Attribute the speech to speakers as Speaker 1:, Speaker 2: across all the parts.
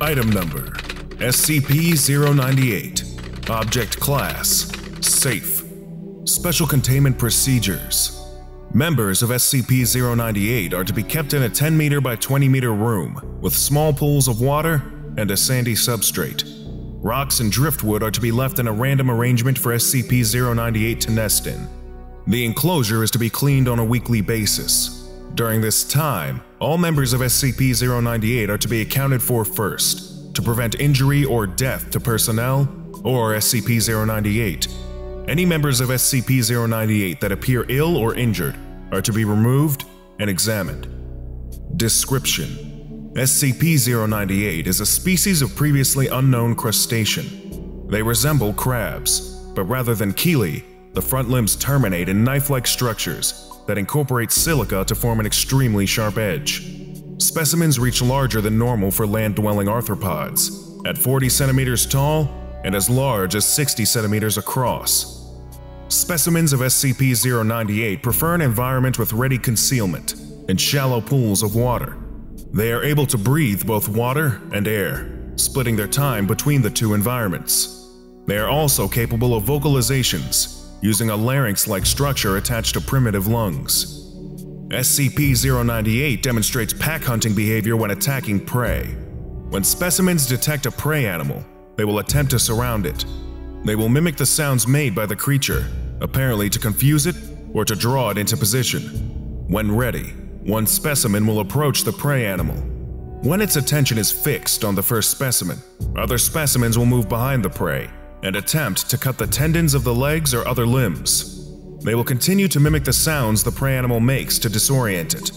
Speaker 1: Item number SCP-098 Object Class Safe Special Containment Procedures Members of SCP-098 are to be kept in a 10 meter by 20 meter room with small pools of water and a sandy substrate. Rocks and driftwood are to be left in a random arrangement for SCP-098 to nest in. The enclosure is to be cleaned on a weekly basis. During this time, all members of SCP-098 are to be accounted for first, to prevent injury or death to personnel or SCP-098. Any members of SCP-098 that appear ill or injured are to be removed and examined. Description SCP-098 is a species of previously unknown crustacean. They resemble crabs, but rather than chelae, the front limbs terminate in knife-like structures that incorporate silica to form an extremely sharp edge. Specimens reach larger than normal for land-dwelling arthropods, at 40 centimeters tall and as large as 60 centimeters across. Specimens of SCP-098 prefer an environment with ready concealment and shallow pools of water. They are able to breathe both water and air, splitting their time between the two environments. They are also capable of vocalizations, using a larynx-like structure attached to primitive lungs. SCP-098 demonstrates pack hunting behavior when attacking prey. When specimens detect a prey animal, they will attempt to surround it, they will mimic the sounds made by the creature, apparently to confuse it or to draw it into position. When ready, one specimen will approach the prey animal. When its attention is fixed on the first specimen, other specimens will move behind the prey and attempt to cut the tendons of the legs or other limbs. They will continue to mimic the sounds the prey animal makes to disorient it.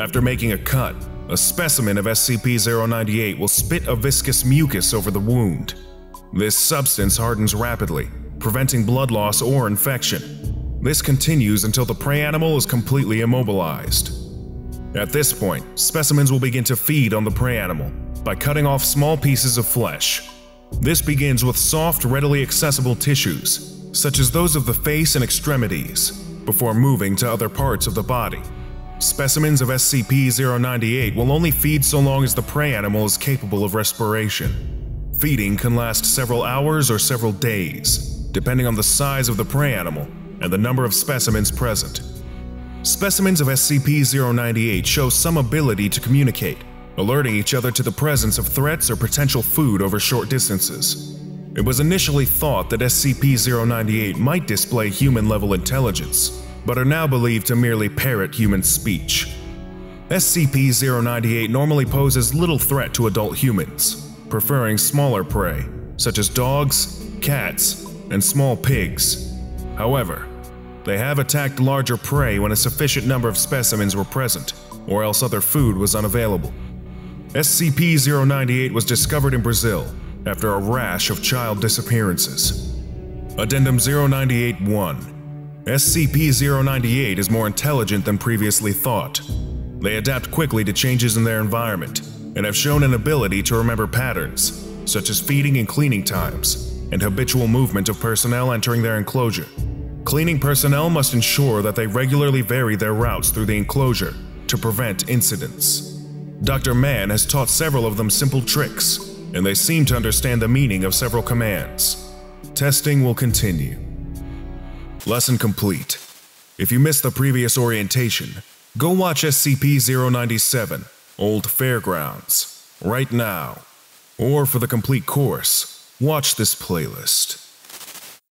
Speaker 1: After making a cut, a specimen of SCP-098 will spit a viscous mucus over the wound. This substance hardens rapidly, preventing blood loss or infection. This continues until the prey animal is completely immobilized. At this point, specimens will begin to feed on the prey animal by cutting off small pieces of flesh. This begins with soft, readily accessible tissues, such as those of the face and extremities, before moving to other parts of the body. Specimens of SCP-098 will only feed so long as the prey animal is capable of respiration. Feeding can last several hours or several days, depending on the size of the prey animal and the number of specimens present. Specimens of SCP-098 show some ability to communicate, alerting each other to the presence of threats or potential food over short distances. It was initially thought that SCP-098 might display human-level intelligence, but are now believed to merely parrot human speech. SCP-098 normally poses little threat to adult humans, preferring smaller prey, such as dogs, cats, and small pigs. However, they have attacked larger prey when a sufficient number of specimens were present, or else other food was unavailable. SCP-098 was discovered in Brazil after a rash of child disappearances. Addendum 098-1 SCP-098 is more intelligent than previously thought. They adapt quickly to changes in their environment and have shown an ability to remember patterns, such as feeding and cleaning times, and habitual movement of personnel entering their enclosure. Cleaning personnel must ensure that they regularly vary their routes through the enclosure to prevent incidents. Dr. Mann has taught several of them simple tricks, and they seem to understand the meaning of several commands. Testing will continue. Lesson complete. If you missed the previous orientation, go watch SCP-097 Old Fairgrounds, right now. Or for the complete course, watch this playlist.